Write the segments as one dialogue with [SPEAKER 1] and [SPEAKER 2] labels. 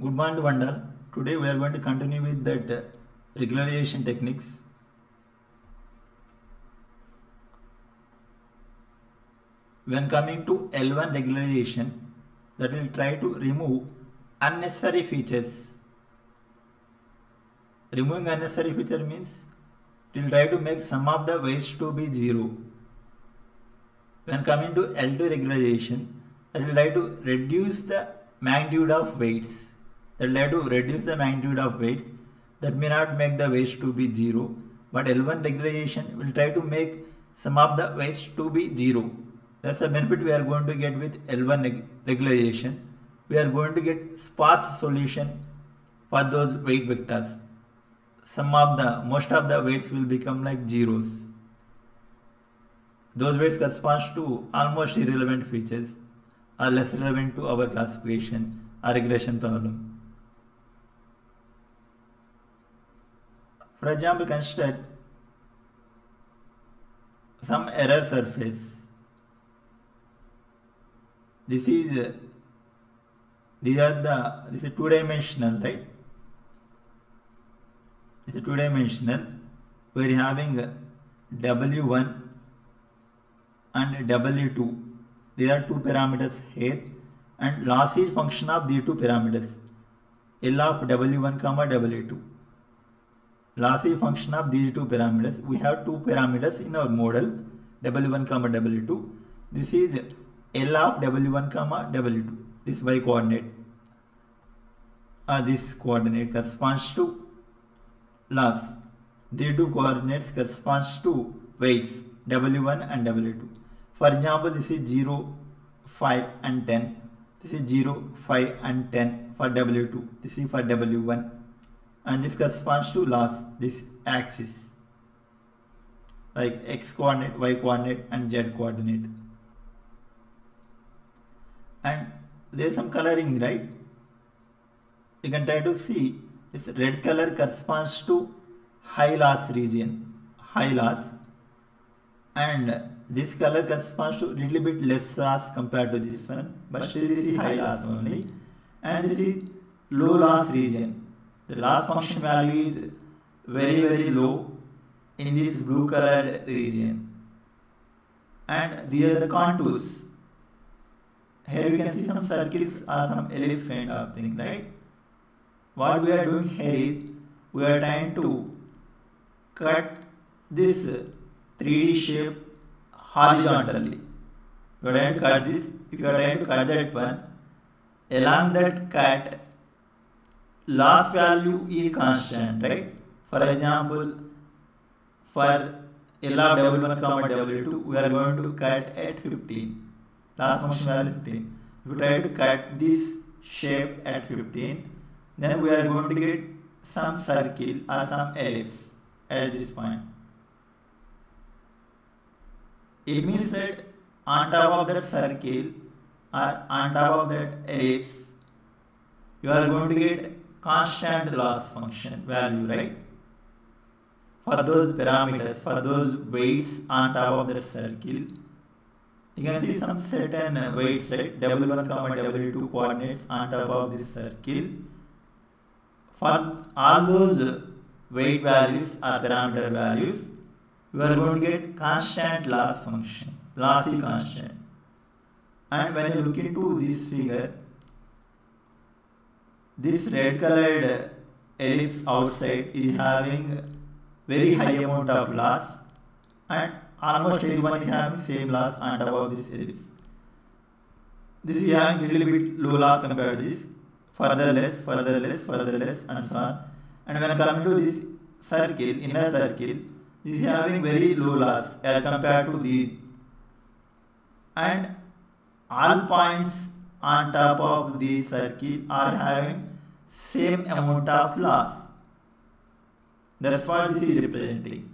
[SPEAKER 1] Good morning, Vandal. Today we are going to continue with that uh, regularization techniques. When coming to L1 regularization, that will try to remove unnecessary features. Removing unnecessary feature means it will try to make sum of the weights to be zero. When coming to L2 regularization, that will try to reduce the magnitude of weights. That will try to reduce the magnitude of weights. That may not make the weights to be zero, but L1 regularization will try to make sum of the weights to be zero. That's the benefit we are going to get with L1 regularization. We are going to get sparse solution for those weight vectors. Some of the most of the weights will become like zeros. Those weights corresponds to almost irrelevant features are less relevant to our classification or regression problem. For example, consider some error surface. This is these are the this is two dimensional, right? This is two dimensional. We are having W1 and W2. These are two parameters here, and loss is function of these two parameters. L of W1 comma W2. Loss function of these two parameters. We have two parameters in our model W1 comma W2. This is L of W1 comma W2. This y coordinate. Uh, this coordinate corresponds to loss. These two coordinates corresponds to weights W1 and W2. For example, this is 0, 5 and 10. This is 0, 5 and 10 for W2. This is for W1. And this corresponds to loss, this axis. Like x coordinate, y coordinate and z coordinate. And there is some coloring, right? You can try to see this red color corresponds to high loss region, high loss. And this color corresponds to little bit less loss compared to this one, but still this is high loss only. And this is low loss region. The last function value is very very low in this blue color region. And these are the contours. Here we can see some circles or some ellipse kind of thing, right? What we are doing here is we are trying to cut this 3D shape horizontally. You are trying to cut this. If you are trying to cut that one, along that cut, loss value is constant, right? For example, for of W1 comma W2, we are going to cut at 15. Last function value 15. If you try to cut this shape at 15, then we are going to get some circle or some ellipse at this point. It means that on top of that circle or on top of that ellipse, you are going to get constant loss function value, right? For those parameters, for those weights on top of the circle, you can see some certain weights, right? W1 comma W2 coordinates on top of this circle. For all those weight values or parameter values, you are going to get constant loss function. Loss is constant. And when you look into this figure, this red colored ellipse outside is having very high amount of loss and almost everyone is having same loss on top of this ellipse. This is having little bit low loss compared to this, further less, further less, further less and so on. And when coming to this circle, inner circle, is having very low loss as compared to the and all points on top of the circle are having same amount of loss. That's what this is representing.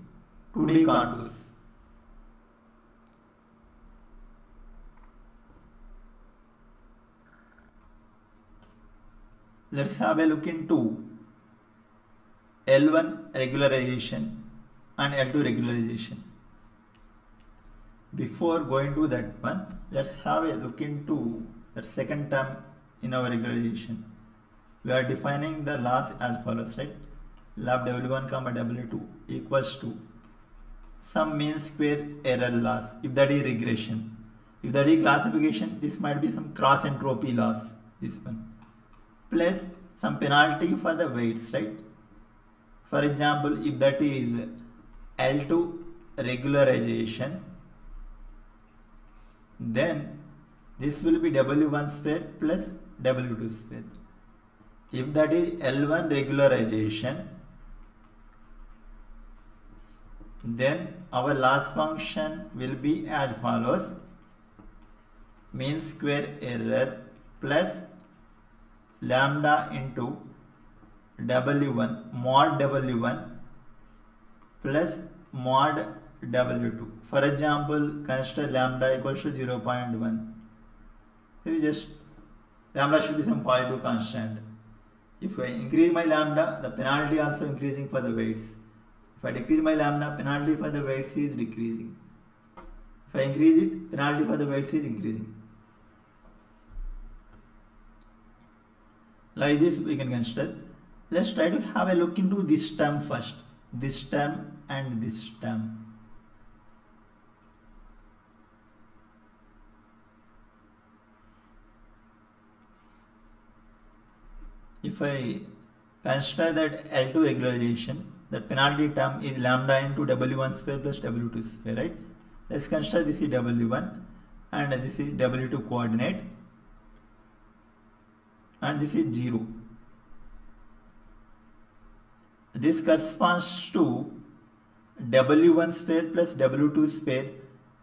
[SPEAKER 1] 2D contours. Let's have a look into L1 regularization and L2 regularization. Before going to that one, let's have a look into the second term in our regularization. We are defining the loss as follows right? Lab w1 comma w2 equals to some mean square error loss. If that is regression. If that is classification this might be some cross entropy loss this one. Plus some penalty for the weights right? For example if that is L2 regularization then this will be W1 square plus W2 square if that is L1 regularization then our loss function will be as follows. Mean square error plus lambda into w1 mod w1 plus mod w2 for example consider lambda equals to 0.1 this is just lambda should be some positive constant if I increase my lambda the penalty also increasing for the weights. If I decrease my lambda penalty for the weights is decreasing. If I increase it penalty for the weights is increasing. Like this we can consider. Let's try to have a look into this term first. This term and this term if I consider that L2 regularization the penalty term is lambda into W1 square plus W2 square right? Let's consider this is W1 and this is W2 coordinate and this is 0 this corresponds to w1 square plus w2 square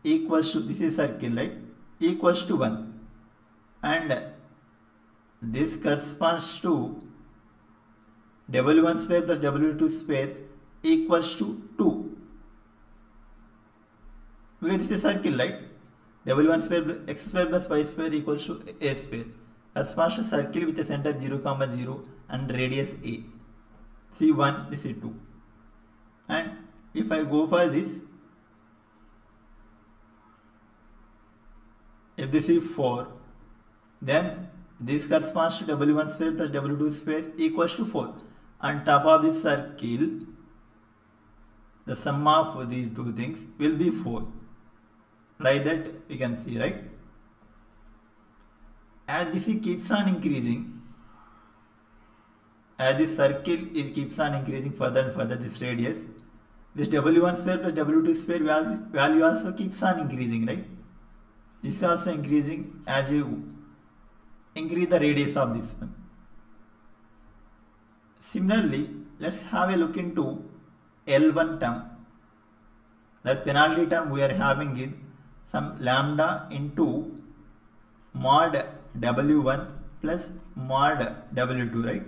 [SPEAKER 1] equals to this is circle right? Equals to 1 and this corresponds to w1 square plus w2 square equals to 2 because this is a circle right? W1 square x square plus y square equals to a square. Corresponds to circle with a center 0 comma 0 and radius a. C1 this is 2 and if I go for this if this is 4 then this corresponds to w1 square plus w2 square equals to 4 on top of this circle the sum of these two things will be 4 like that we can see right? As this keeps on increasing as this circle is keeps on increasing further and further this radius this w1 square plus w2 square value also keeps on increasing right? This is also increasing as you increase the radius of this one. Similarly let's have a look into L1 term. That penalty term we are having is some lambda into mod w1 plus mod w2 right?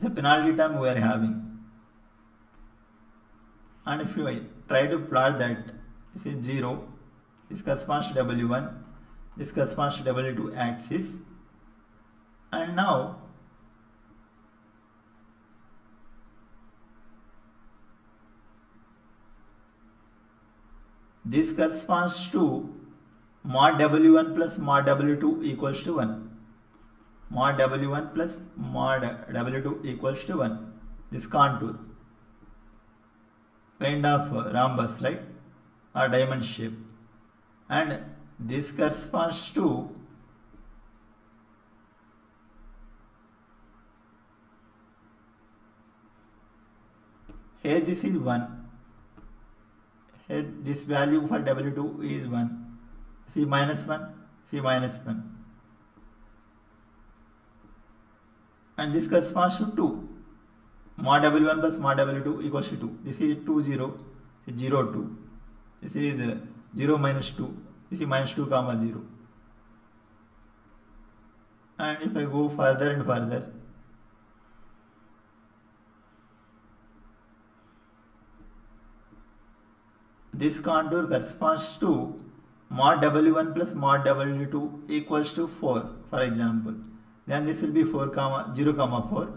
[SPEAKER 1] The penalty term we are having. And if you try to plot that this is 0 this corresponds to w1 this corresponds to w2 axis and now this corresponds to mod w1 plus mod w2 equals to 1 mod w1 plus mod w2 equals to 1 this contour. Kind of rhombus right? Or diamond shape. And this corresponds to here this is 1 here this value for w2 is 1 c minus 1 c minus 1 and this corresponds to 2 mod w1 plus mod w2 equals to 2 this is 2 0 0 2 this is uh, 0 minus 2 this is minus 2 comma 0 and if I go further and further this contour corresponds to mod w1 plus mod w2 equals to 4 for example. Then this will be 4 comma 0 comma 4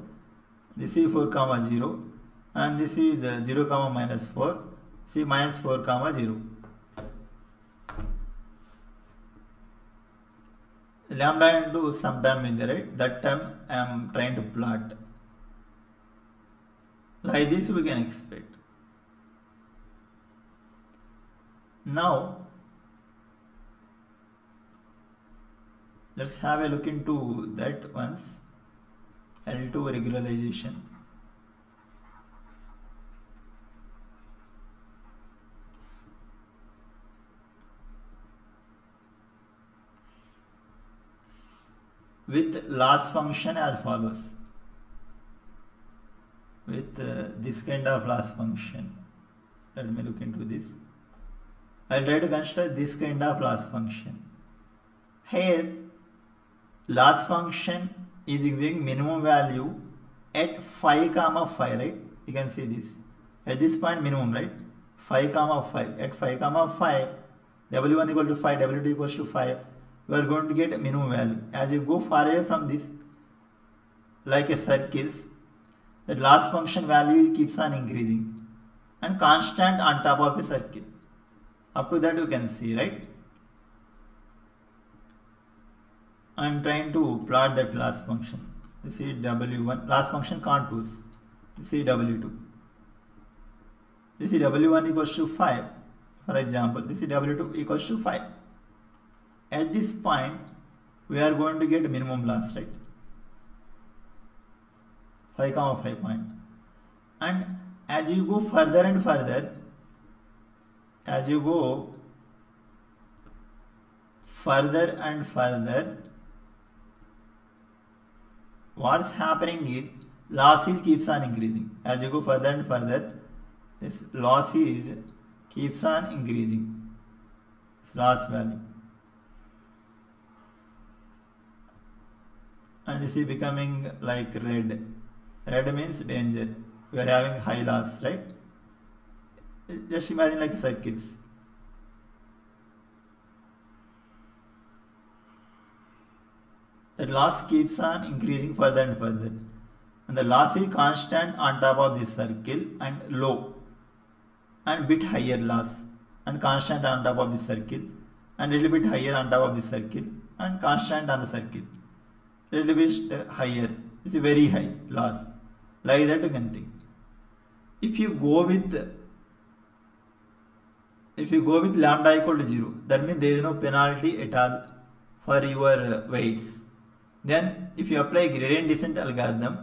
[SPEAKER 1] this is 4 comma 0 and this is uh, 0 comma minus 4 see minus 4 comma 0 lambda into some term is there right? That term I am trying to plot. Like this we can expect now let's have a look into that once. L2 regularization. With loss function as follows. With uh, this kind of loss function. Let me look into this I'll try to construct this kind of loss function. Here loss function is giving minimum value at 5 comma 5 right? You can see this. At this point minimum right? 5 comma 5 at 5 comma 5 w1 equal to 5 w2 equals to 5 you are going to get a minimum value. As you go far away from this like a circles the loss function value keeps on increasing. And constant on top of a circle up to that you can see right? I'm trying to plot that loss function. This is w1 loss function contours this is w2 this is w1 equals to 5 for example this is w2 equals to 5 at this point we are going to get minimum loss right? 5 comma 5 point. And as you go further and further as you go further and further what's happening is losses keeps on increasing. As you go further and further this losses keeps on increasing. Loss value. And this is becoming like red. Red means danger. We are having high loss right just imagine like circles that loss keeps on increasing further and further. And the loss is constant on top of this circle and low. And bit higher loss and constant on top of the circle. And little bit higher on top of the circle. And constant on the circle. Little bit uh, higher. Is a very high loss like that you can think if you go with if you go with lambda equal to 0 that means there is no penalty at all for your uh, weights. Then if you apply gradient descent algorithm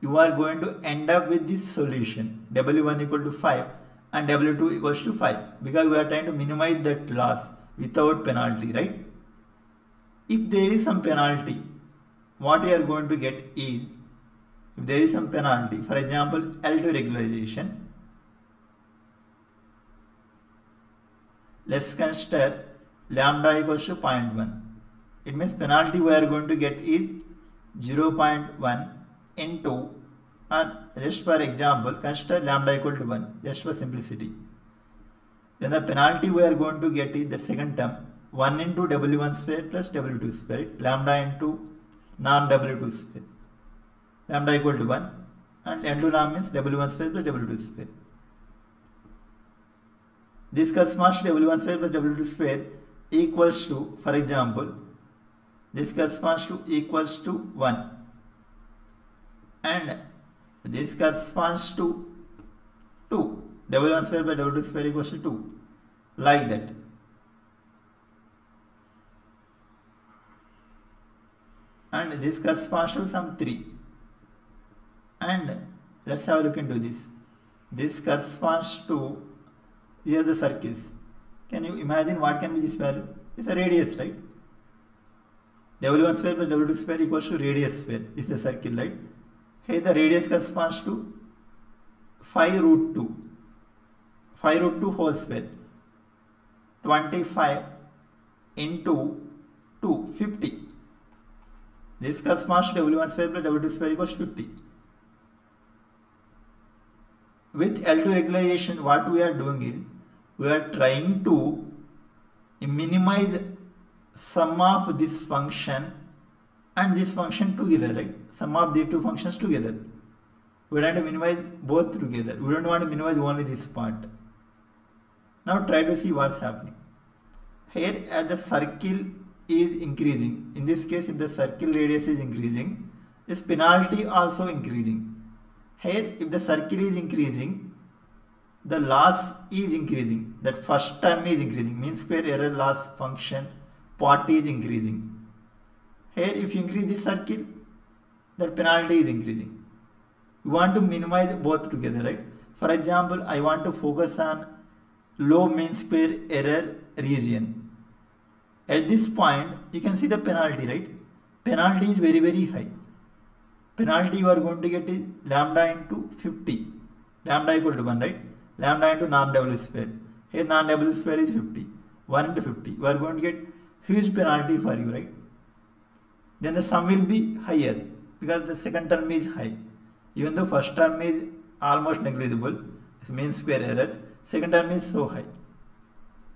[SPEAKER 1] you are going to end up with this solution w1 equal to 5 and w2 equals to 5 because we are trying to minimize that loss without penalty right? If there is some penalty what you are going to get is if there is some penalty for example L2 regularization let's consider lambda equals to 0.1 it means penalty we are going to get is 0.1 into and just for example consider lambda equal to 1 just for simplicity. Then the penalty we are going to get is the second term 1 into w1 square plus w2 square lambda into non w2 square. Lambda equal to 1 and L2 norm means w1 square plus w2 square this corresponds to w1 square plus w2 square equals to for example this corresponds to equals to 1 and this corresponds to 2 w1 square by w2 square equals to 2 like that. And this corresponds to some 3 and let's have a look into this. This corresponds to here the circles. Can you imagine what can be this value? It's a radius right? W1 square plus w2 square equals to radius square. Is the circle right? Here the radius corresponds to 5 root 2 5 root 2 whole square. 25 into 2 50 this corresponds to w1 square plus w2 square equals 50 with L2 regularization what we are doing is we are trying to minimize sum of this function and this function together right? Sum of these two functions together. We want to minimize both together. We don't want to minimize only this part. Now try to see what's happening. Here as the circle is increasing, in this case if the circle radius is increasing, this penalty also increasing. Here if the circle is increasing, the loss is increasing. That first term is increasing. Mean square error loss function part is increasing. Here if you increase this circle, that penalty is increasing. You want to minimize both together, right? For example, I want to focus on low mean square error region. At this point, you can see the penalty, right? Penalty is very, very high. Penalty you are going to get is lambda into 50. Lambda equal to 1, right? Lambda into norm W square. Here norm W square is 50. 1 into 50. You are going to get huge penalty for you, right? Then the sum will be higher because the second term is high. Even though first term is almost negligible, it's mean square error, second term is so high.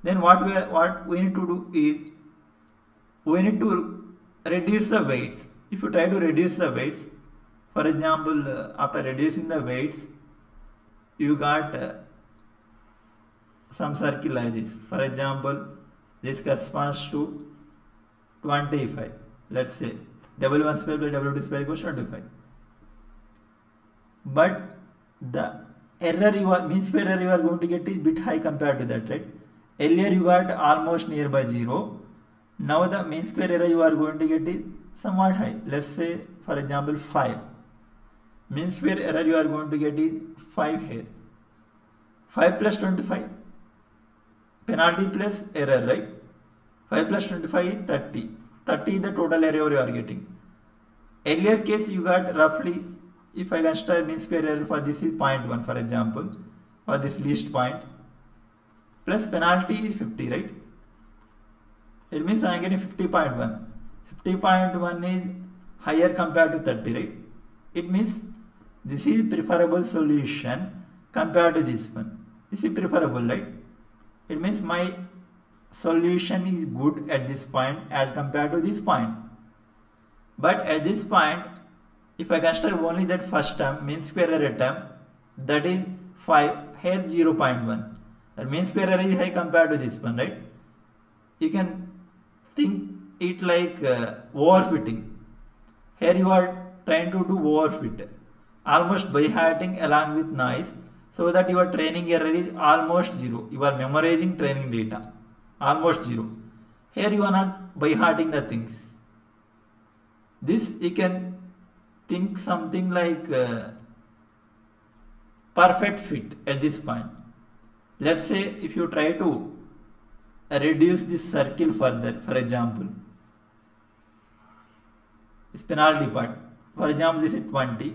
[SPEAKER 1] Then what we what we need to do is we need to reduce the weights. If you try to reduce the weights, for example, uh, after reducing the weights, you got uh, some circle like this. For example, this corresponds to 25. Let's say W1 square plus W2 square equals 25. But the error you are, mean square error you are going to get is bit high compared to that, right? Earlier you got almost nearby 0. Now the mean square error you are going to get is somewhat high. Let's say for example 5. Mean square error you are going to get is 5 here. 5 plus 25. Penalty plus error, right? 5 plus 25 is 30. 30 is the total error you are getting. Earlier case you got roughly, if I consider mean square error for this is 0.1 for example, for this least point, plus penalty is 50, right? It means I am getting 50.1. 50.1 is higher compared to 30, right? It means this is preferable solution compared to this one. This is preferable, right? It means my solution is good at this point as compared to this point. But at this point, if I consider only that first term, mean square error term, that is 5, here 0.1. That mean square error is high compared to this one, right? You can think it like uh, overfitting. Here you are trying to do overfit, almost by hearting along with noise, so that your training error is almost zero. You are memorizing training data, almost zero. Here you are not by hearting the things. This you can think something like uh, perfect fit at this point. Let's say if you try to reduce this circle further, for example, this penalty part, for example, this is 20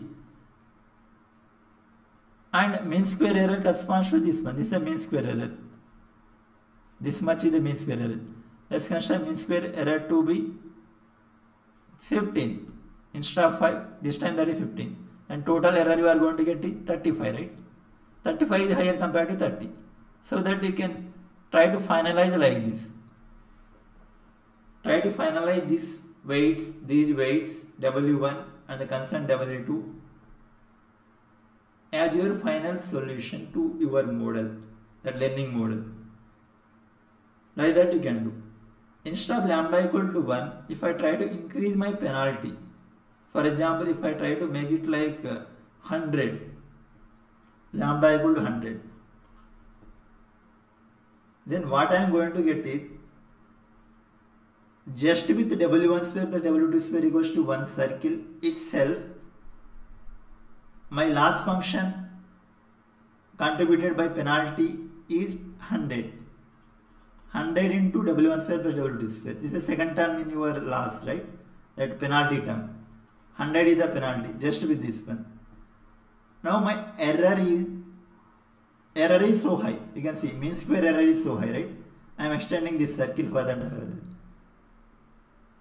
[SPEAKER 1] and mean square error corresponds to this one. This is a mean square error. This much is the mean square error. Let's consider mean square error to be 15 instead of 5. This time that is 15. And total error you are going to get is 35, right? 35 is higher compared to 30. So that you can try to finalize like this. Try to finalize these weights, these weights W1 and the constant W2 as your final solution to your model, that learning model. Like that you can do. Instead of lambda equal to 1, if I try to increase my penalty, for example, if I try to make it like uh, 100, lambda equal to 100, then what I am going to get is just with W1 square plus W2 square equals to 1 circle itself, my last function contributed by penalty is 100. 100 into W1 square plus W2 square. This is the second term in your loss, right? That penalty term. 100 is the penalty, just with this one. Now my error is, error is so high. You can see mean square error is so high, right? I am extending this circle further and further.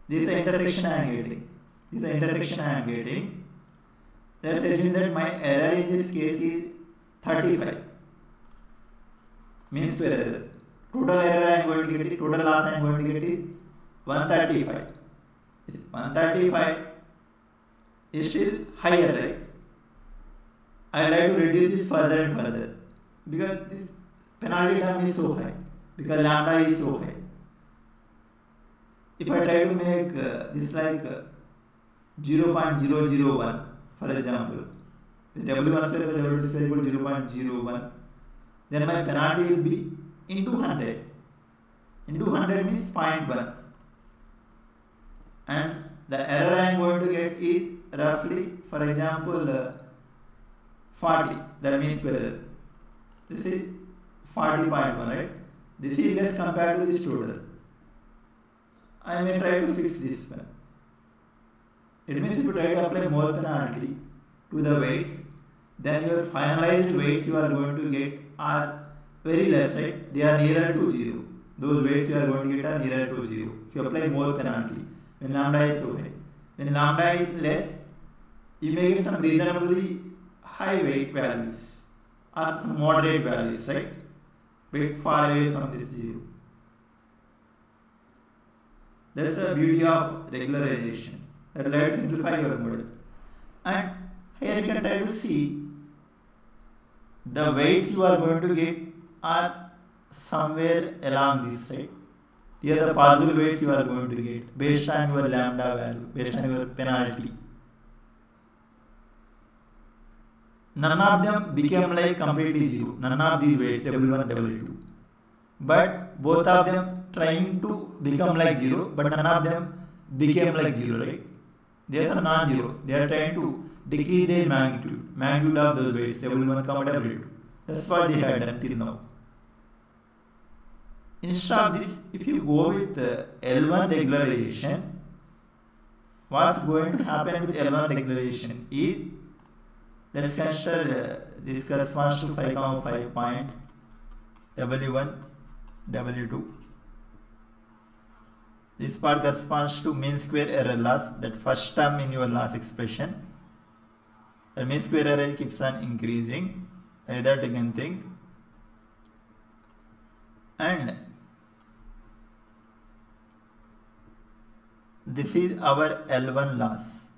[SPEAKER 1] This is the intersection I am getting. This is the intersection I am getting. Let's assume that my error in this case is 35. Mean square error. Total error I am going to get it, total loss I am going to get is 135. This 135 is still higher, right? I try to reduce this further and further because this penalty term is so high because lambda is so high. if I try to make uh, this like uh, 0.001 for example, the W1 square plus W2 square equal to 0.01, then my penalty will be into 100. Into 100 means 0.1. And the error I am going to get is roughly, for example, uh, 40. That means error. This is 40.1, right? This is less compared to this total. I may try to fix this one. Try to apply more penalty to the weights, then your finalized weights you are going to get are very less, right? They are nearer to zero. Those weights you are going to get are nearer to zero. If you apply more penalty, when lambda is so high. When lambda is less, you may get some reasonably high weight values or some moderate values, right? But far away from this zero. That's the beauty of regularization. Let simplify your model. And here you can try to see the weights you are going to get are somewhere along this side. these are the possible weights you are going to get based on your lambda value, based on your penalty. None of them became like completely zero. None of these weights, W1, W2. But both of them trying to become like zero, but none of them became like zero, right? They are non-zero. They are trying to decrease their magnitude, magnitude of those weights, W1, W2. That's what they had until now. Instead of this, if you go with uh, L1 regularization, what's going to happen with L1 regularization is, let's consider uh, this corresponds to 5, 5 point W1, W2. This part corresponds to mean square error loss, that first term in your loss expression. The mean square error keeps on increasing, either you can think. And this is our L1 loss.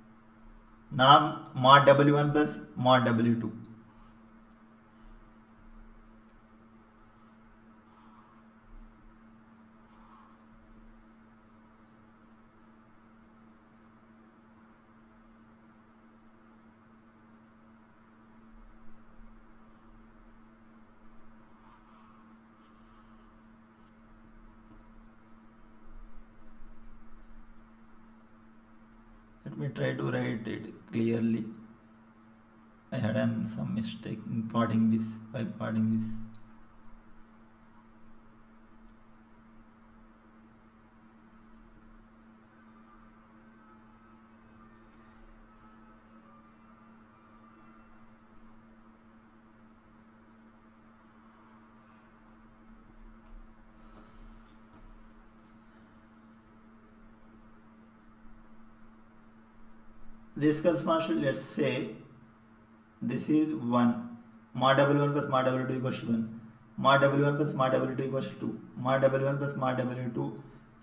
[SPEAKER 1] Now mod W1 plus mod W2. Let me try to write it clearly. I had done some mistake in parting this by parting this. this corresponds to let's say this is 1 mod w1 plus mod w2 equals to 1 mod w1 plus mod w2 equals to 2 mod w1 plus mod w2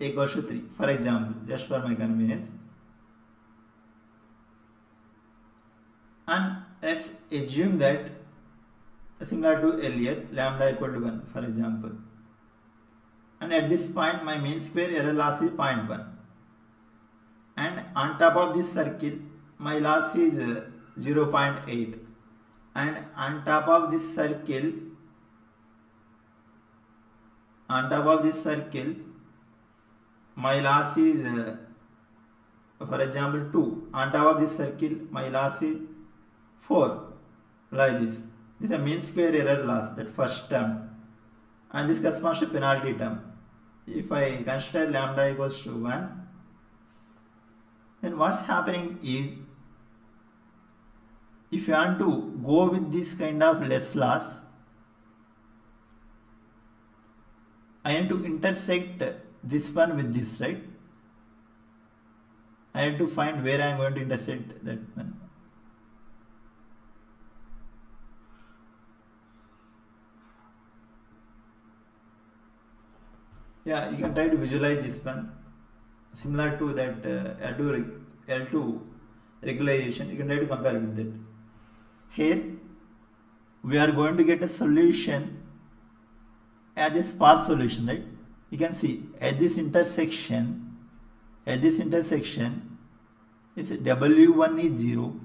[SPEAKER 1] equals to 3 for example just for my convenience. And let's assume that similar to earlier lambda equal to 1 for example. And at this point my mean square error loss is 0.1 and on top of this circle my loss is uh, 0.8 and on top of this circle on top of this circle my loss is uh, for example 2 on top of this circle my loss is 4 like this. This is a mean square error loss that first term. And this corresponds to penalty term. If I consider lambda equals to 1 then what's happening is if you want to go with this kind of less loss I need to intersect this one with this right? I have to find where I am going to intersect that one. Yeah you can try to visualize this one. Similar to that uh, L2, L2 regularization you can try to compare with that here we are going to get a solution as a sparse solution right you can see at this intersection at this intersection is W1 is 0.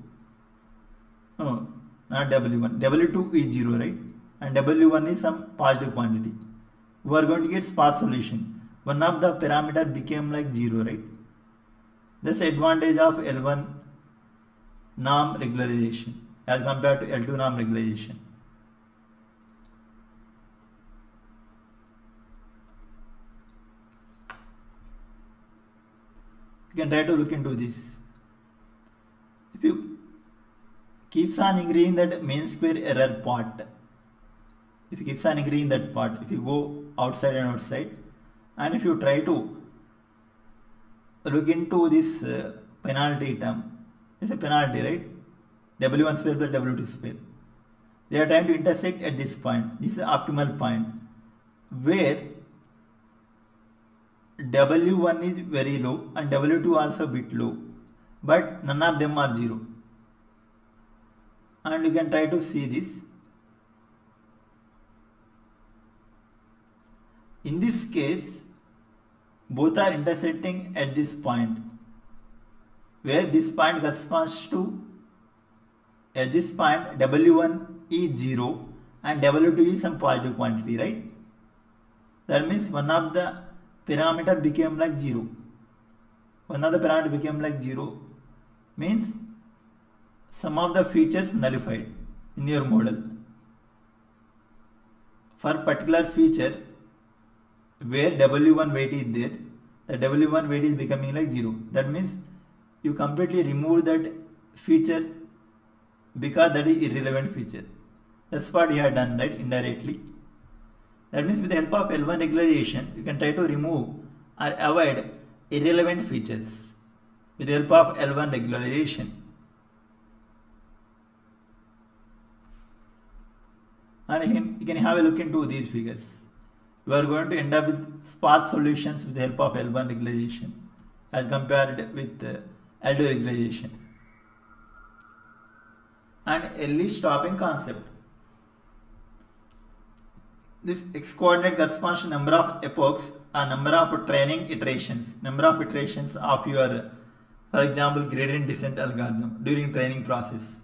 [SPEAKER 1] No, not W1. W2 is 0, right? And W1 is some positive quantity. We are going to get sparse solution. One of the parameter became like 0, right? This advantage of L1 norm regularization as compared to L2 norm regularization. You can try to look into this. If you keeps on increasing that mean square error part, if you keeps on increasing that part, if you go outside and outside, and if you try to look into this uh, penalty term, it's a penalty, right? W1 square plus W2 square. They are trying to intersect at this point. This is the optimal point where W1 is very low and W2 also a bit low, but none of them are 0. And you can try to see this. In this case, both are intersecting at this point, where this point corresponds to, at this point W1 is 0 and W2 is some positive quantity, right? That means one of the parameter became like 0 one of the parameter became like 0 means some of the features nullified in your model. For particular feature where w1 weight is there the w1 weight is becoming like 0 that means you completely remove that feature because that is irrelevant feature that's what you have done right indirectly that means with the help of L1 regularization, you can try to remove or avoid irrelevant features with the help of L1 regularization. And you can, you can have a look into these figures. You are going to end up with sparse solutions with the help of L1 regularization as compared with uh, L2 regularization. And early stopping concept this x coordinate corresponds to number of epochs or number of training iterations, number of iterations of your, for example, gradient descent algorithm during training process.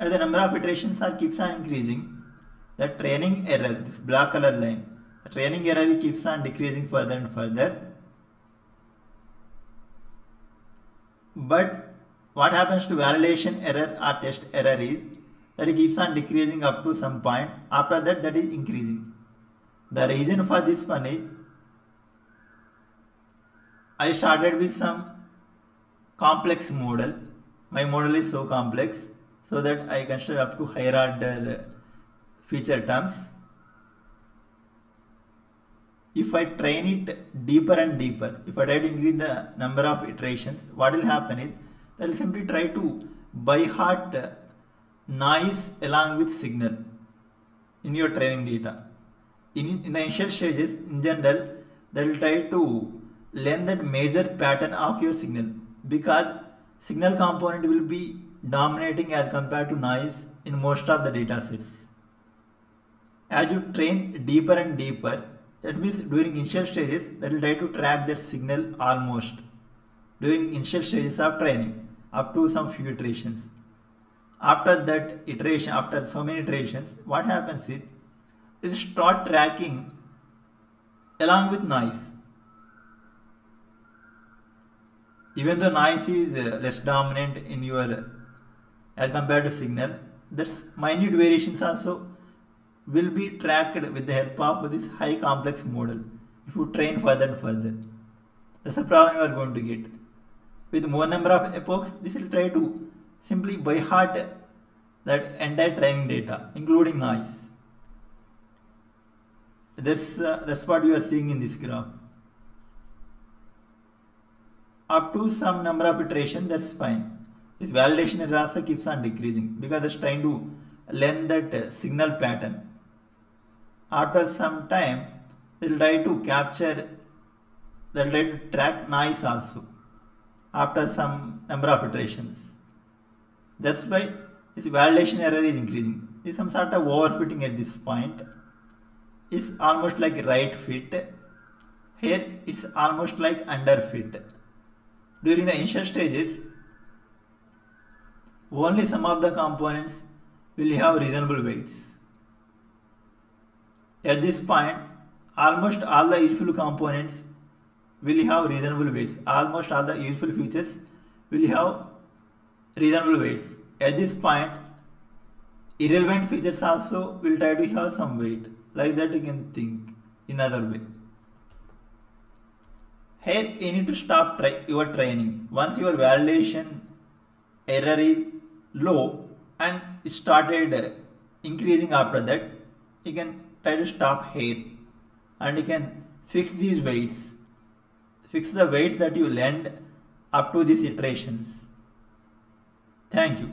[SPEAKER 1] As the number of iterations are keeps on increasing, the training error, this black color line, the training error keeps on decreasing further and further. But what happens to validation error or test error is that it keeps on decreasing up to some point. After that, that is increasing. The reason for this one is I started with some complex model. My model is so complex so that I consider up to higher order uh, feature terms. If I train it deeper and deeper, if I try to increase the number of iterations, what will happen is that will simply try to by heart noise along with signal in your training data. In, in the initial stages, in general, they will try to learn that major pattern of your signal because signal component will be dominating as compared to noise in most of the data sets. As you train deeper and deeper, that means during initial stages, that will try to track that signal almost during initial stages of training up to some few iterations after that iteration, after so many iterations, what happens is it start tracking along with noise. Even though noise is uh, less dominant in your as compared to signal, there's minute variations also will be tracked with the help of this high complex model if you train further and further. That's the problem you are going to get. With more number of epochs, this will try to simply by heart that entire training data, including noise. That's, uh, that's what you are seeing in this graph. Up to some number of iteration, that's fine. This validation error also keeps on decreasing because it's trying to learn that uh, signal pattern. After some time, it will try to capture, they will try to track noise also after some number of iterations. That's why this validation error is increasing. Is some sort of overfitting at this point. It's almost like right fit. Here it's almost like underfit. during the initial stages only some of the components will have reasonable weights. At this point, almost all the useful components will have reasonable weights. Almost all the useful features will have reasonable weights. At this point, irrelevant features also will try to have some weight. Like that you can think in other way. Here you need to stop your training. Once your validation error is low and started increasing after that, you can try to stop here and you can fix these weights. Fix the weights that you learned up to these iterations. Thank you.